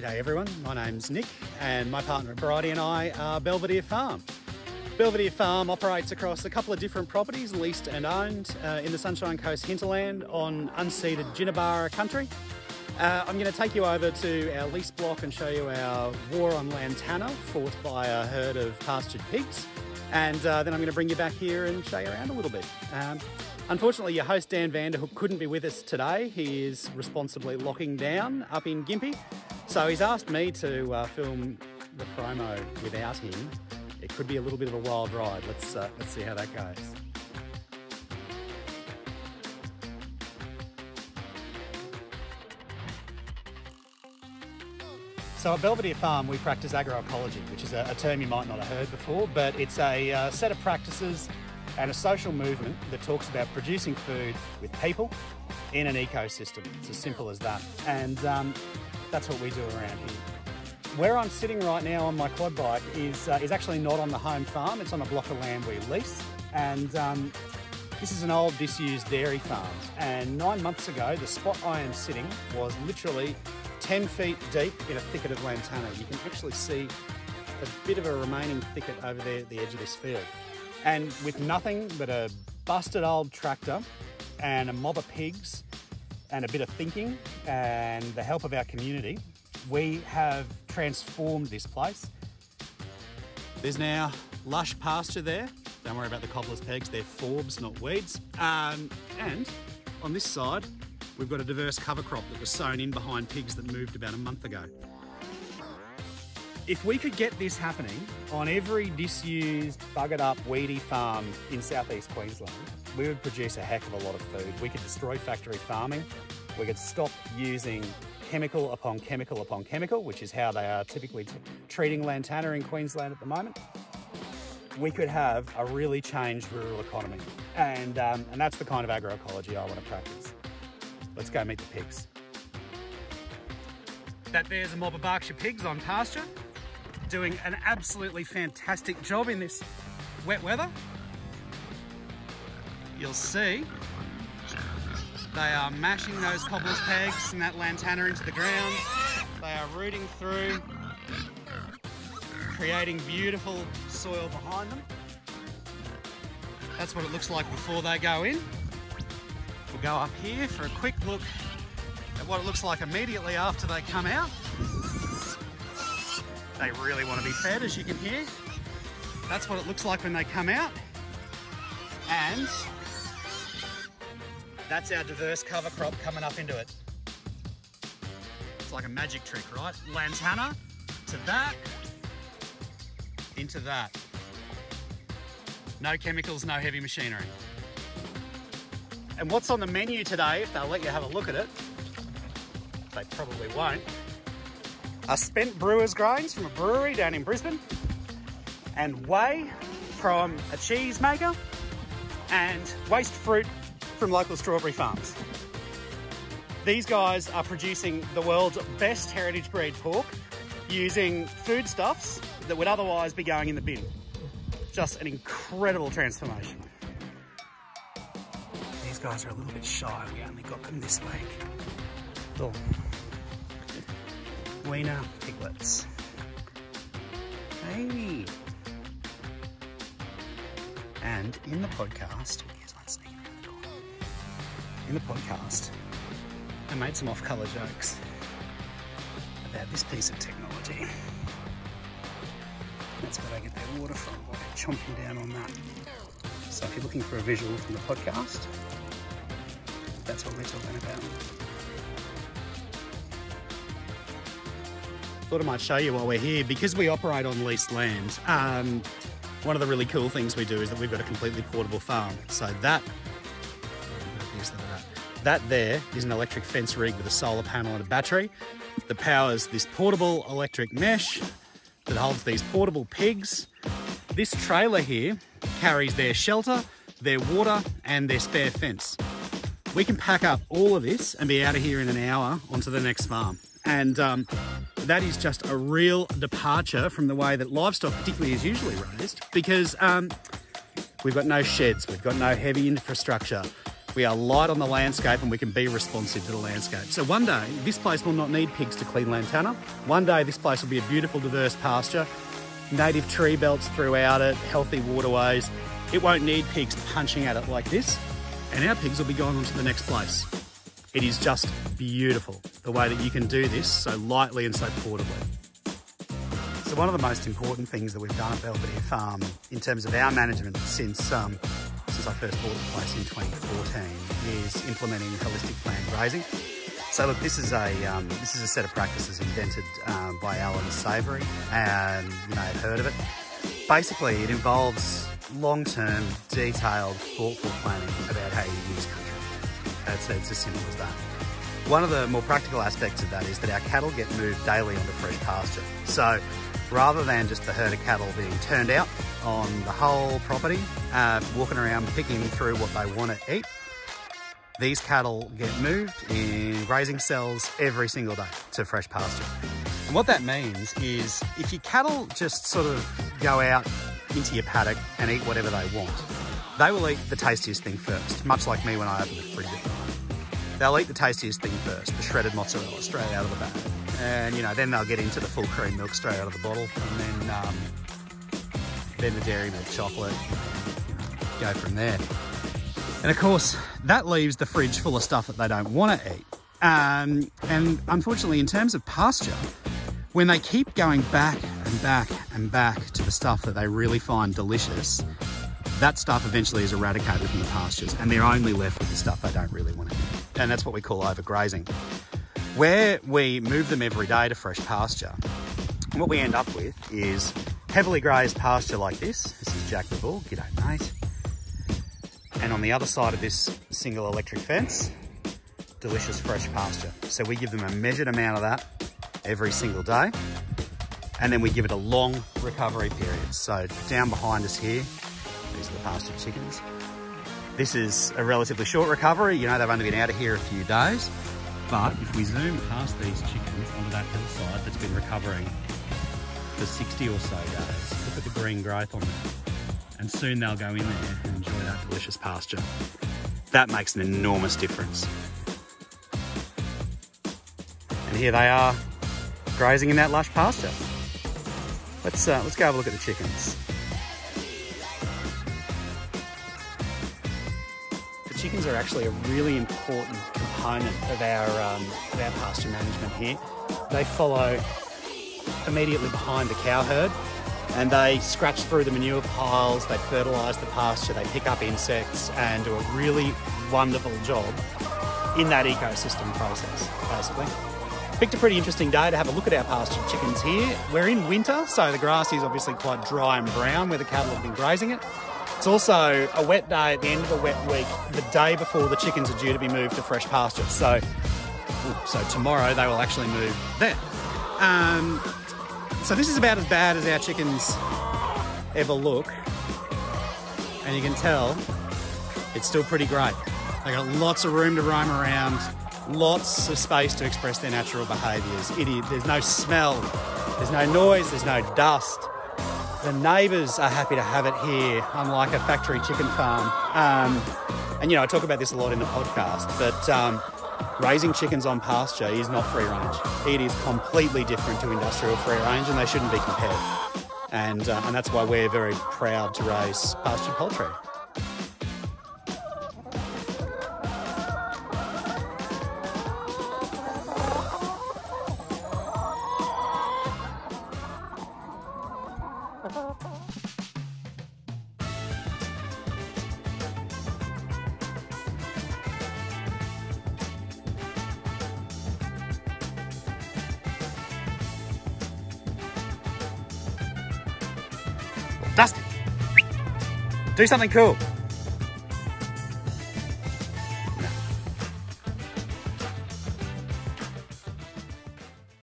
G'day everyone, my name's Nick and my partner Bridie and I are Belvedere Farm. Belvedere Farm operates across a couple of different properties, leased and owned uh, in the Sunshine Coast hinterland on unceded Jinnabara country. Uh, I'm going to take you over to our lease block and show you our war on Lantana fought by a herd of pastured pigs. And uh, then I'm going to bring you back here and show you around a little bit. Um, unfortunately, your host Dan Vanderhoek couldn't be with us today. He is responsibly locking down up in Gympie. So he's asked me to uh, film the promo without him. It could be a little bit of a wild ride. Let's uh, let's see how that goes. So at Belvedere Farm, we practice agroecology, which is a, a, term you might not have heard before, but it's a uh, set of practices and a social movement that talks about producing food with people in an ecosystem. It's as simple as that. And um, that's what we do around here. Where I'm sitting right now on my quad bike is, uh, is actually not on the home farm, it's on a block of land we lease. And um, this is an old disused dairy farm. And nine months ago, the spot I am sitting was literally 10 feet deep in a thicket of lantana. You can actually see a bit of a remaining thicket over there at the edge of this field. And with nothing but a busted old tractor and a mob of pigs and a bit of thinking and the help of our community, we have transformed this place. There's now lush pasture there. Don't worry about the cobbler's pegs, they're forbs, not weeds. Um, and on this side, we've got a diverse cover crop that was sown in behind pigs that moved about a month ago. If we could get this happening on every disused, buggered up, weedy farm in southeast Queensland, we would produce a heck of a lot of food. We could destroy factory farming. We could stop using chemical upon chemical upon chemical, which is how they are typically treating lantana in Queensland at the moment. We could have a really changed rural economy. And, um, and that's the kind of agroecology I want to practice. Let's go meet the pigs. That there's a mob of Berkshire pigs on pasture, doing an absolutely fantastic job in this wet weather you'll see they are mashing those cobbler's pegs and that lantana into the ground. They are rooting through, creating beautiful soil behind them. That's what it looks like before they go in. We'll go up here for a quick look at what it looks like immediately after they come out. They really want to be fed, as you can hear. That's what it looks like when they come out. And that's our diverse cover crop coming up into it. It's like a magic trick, right? Lantana to that, into that. No chemicals, no heavy machinery. And what's on the menu today, if they'll let you have a look at it, they probably won't, are spent brewer's grains from a brewery down in Brisbane, and whey from a cheese maker, and waste fruit from local strawberry farms. These guys are producing the world's best heritage breed pork using foodstuffs that would otherwise be going in the bin. Just an incredible transformation. These guys are a little bit shy. We only got them this week. Little piglets. Hey. And in the podcast, in the podcast, I made some off-colour jokes about this piece of technology. That's where they get their water from, by chomping down on that. So if you're looking for a visual from the podcast, that's what we're talking about. Thought I might show you while we're here, because we operate on leased land, um, one of the really cool things we do is that we've got a completely portable farm. So that that there is an electric fence rig with a solar panel and a battery that powers this portable electric mesh that holds these portable pigs. This trailer here carries their shelter, their water, and their spare fence. We can pack up all of this and be out of here in an hour onto the next farm. And um, that is just a real departure from the way that livestock particularly is usually raised because um, we've got no sheds, we've got no heavy infrastructure, We are light on the landscape and we can be responsive to the landscape. So one day, this place will not need pigs to clean lantana. One day, this place will be a beautiful, diverse pasture, native tree belts throughout it, healthy waterways. It won't need pigs punching at it like this, and our pigs will be going on to the next place. It is just beautiful the way that you can do this so lightly and so portably. So one of the most important things that we've done at Belvedere Farm in terms of our management since um, since I first bought the place in 2014 is implementing holistic planned grazing. So look, this is a um, this is a set of practices invented um, by Allan Savory, and you may have heard of it. Basically, it involves long-term, detailed, thoughtful planning about how you use country. It's, it's as simple as that. One of the more practical aspects of that is that our cattle get moved daily onto fresh pasture. So rather than just the herd of cattle being turned out on the whole property, uh, walking around picking through what they want to eat, these cattle get moved in grazing cells every single day to fresh pasture. And what that means is if your cattle just sort of go out into your paddock and eat whatever they want, they will eat the tastiest thing first, much like me when I open the fridge They'll eat the tastiest thing first, the shredded mozzarella straight out of the bag. And, you know, then they'll get into the full cream milk straight out of the bottle. And then, um, then the dairy milk chocolate, go from there. And of course, that leaves the fridge full of stuff that they don't want to eat. Um, and unfortunately, in terms of pasture, when they keep going back and back and back to the stuff that they really find delicious, that stuff eventually is eradicated from the pastures and they're only left with the stuff they don't really want to eat. And that's what we call overgrazing. Where we move them every day to fresh pasture, what we end up with is heavily grazed pasture like this. This is Jack the Bull, g'day mate. And on the other side of this single electric fence, delicious fresh pasture. So we give them a measured amount of that every single day. And then we give it a long recovery period. So down behind us here, these are the pasture chickens. This is a relatively short recovery. You know, they've only been out of here a few days. But if we zoom past these chickens onto that hillside that's been recovering for 60 or so days, look at the green growth on them. And soon they'll go in there and enjoy that delicious pasture. That makes an enormous difference. And here they are grazing in that lush pasture. Let's, uh, let's go have a look at the chickens. The chickens are actually a really important component of our, um, of our pasture management here. They follow immediately behind the cow herd and they scratch through the manure piles, they fertilise the pasture, they pick up insects and do a really wonderful job in that ecosystem process, basically. Picked a pretty interesting day to have a look at our pasture chickens here. We're in winter, so the grass is obviously quite dry and brown where the cattle have been grazing it. It's also a wet day at the end of a wet week, the day before the chickens are due to be moved to fresh pasture. So, so tomorrow they will actually move there. Um, so this is about as bad as our chickens ever look. And you can tell it's still pretty great. They got lots of room to roam around, lots of space to express their natural behaviours. there's no smell, there's no noise, there's no dust. The neighbours are happy to have it here, unlike a factory chicken farm. Um, and you know, I talk about this a lot in the podcast, but um, raising chickens on pasture is not free range. It is completely different to industrial free range, and they shouldn't be compared. And, uh, and that's why we're very proud to raise pasture poultry. Do something cool.